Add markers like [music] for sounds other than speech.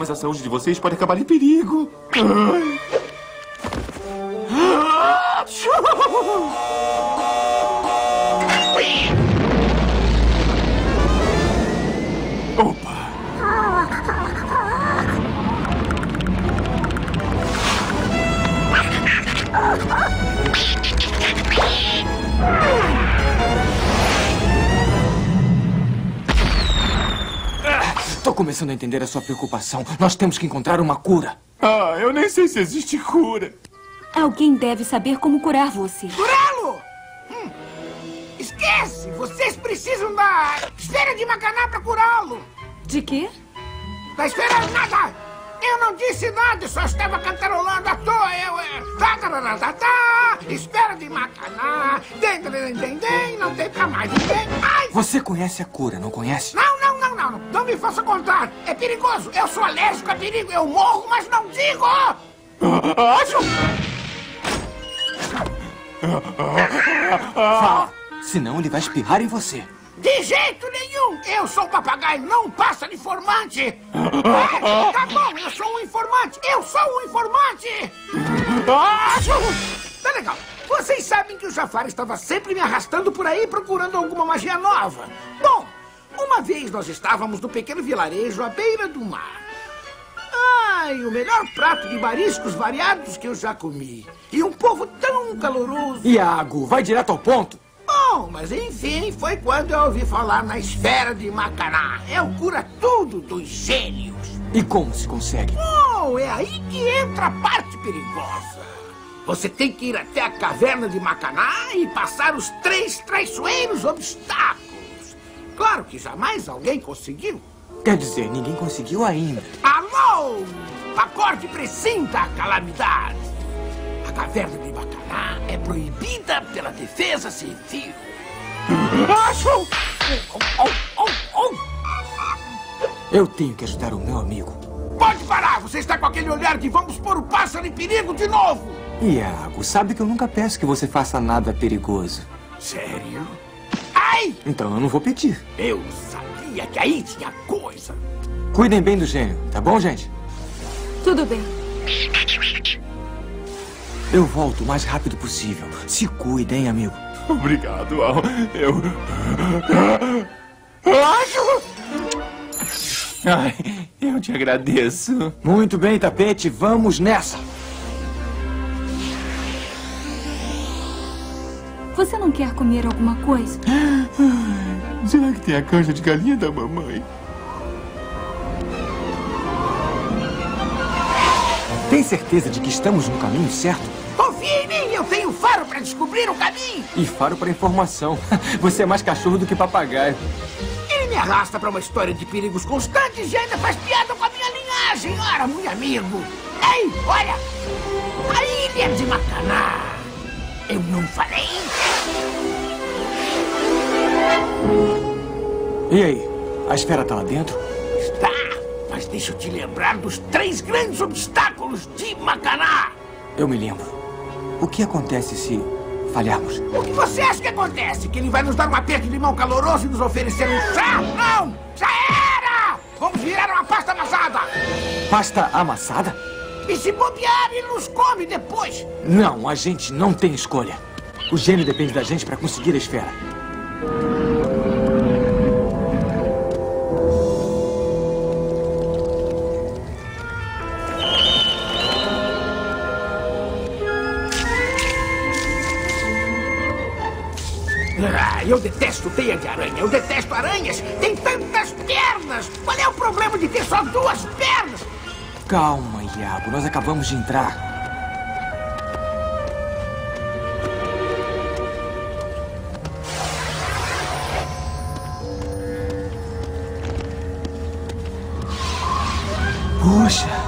Mas a saúde de vocês pode acabar em perigo. Ai. Opa! Começando a entender a sua preocupação. Nós temos que encontrar uma cura. Ah, eu nem sei se existe cura. Alguém deve saber como curar você. Curá-lo! Hum. Esquece! Vocês precisam da esfera de Macaná para curá-lo! De quê? Da esfera nada! Eu não disse nada, só estava cantarolando à toa. Eu. é, Tá, tá, esfera de Macaná. Não tem pra mais ninguém. Ai! Você conhece a cura, não conhece? Não, não, me faça contar. É perigoso. Eu sou alérgico a perigo. Eu morro, mas não digo. Fala, senão ele vai espirrar em você. De jeito nenhum! Eu sou um papagaio, não um pássaro informante! É, tá bom, eu sou um informante! Eu sou um informante! Tá legal. Vocês sabem que o Jafar estava sempre me arrastando por aí procurando alguma magia nova. Bom, uma vez nós estávamos no pequeno vilarejo à beira do mar. Ai, o melhor prato de mariscos variados que eu já comi. E um povo tão caloroso. Iago, vai direto ao ponto. Bom, mas enfim, foi quando eu ouvi falar na esfera de Macaná. É o cura tudo dos gênios. E como se consegue? Bom, é aí que entra a parte perigosa. Você tem que ir até a caverna de Macaná e passar os três traiçoeiros obstáculos. Claro que jamais alguém conseguiu. Quer dizer, ninguém conseguiu ainda. Alô! Acorde precinta a calamidade. A caverna de Macaná é proibida pela defesa civil. Achou? Eu tenho que ajudar o meu amigo. Pode parar! Você está com aquele olhar de vamos pôr o pássaro em perigo de novo! Iago, sabe que eu nunca peço que você faça nada perigoso. Sério? Então eu não vou pedir. Eu sabia que aí tinha coisa. Cuidem bem do gênio, tá bom, gente? Tudo bem. Eu volto o mais rápido possível. Se cuidem, amigo. Obrigado, Al. Eu. Ai, eu te agradeço. Muito bem, tapete, vamos nessa. Você não quer comer alguma coisa? Será que tem a canja de galinha da mamãe? Tem certeza de que estamos no caminho certo? Confie em mim, eu tenho faro para descobrir o caminho. E faro para informação. [laughs] Você é mais cachorro do que papagaio. Ele me arrasta para uma história de perigos constantes e ainda faz piada com a minha linhagem. Ora, meu amigo. Ei, olha! A ilha de Macaná. Eu não falei? E aí? A esfera tá lá dentro? Está. Mas deixa eu te lembrar dos três grandes obstáculos de Macaná. Eu me lembro. O que acontece se falharmos? O que você acha que acontece? Que ele vai nos dar um aperto de mão caloroso e nos oferecer um chá? Não! Já era! Vamos virar uma pasta amassada! Pasta amassada? E se bobear, ele nos come depois! Não, a gente não tem escolha. O gênio depende da gente para conseguir a esfera. Ah, eu detesto teia de aranha, eu detesto aranhas! Tem tantas pernas! Qual é o problema de ter só duas pernas? Calma, Iago. Nós acabamos de entrar. 不是。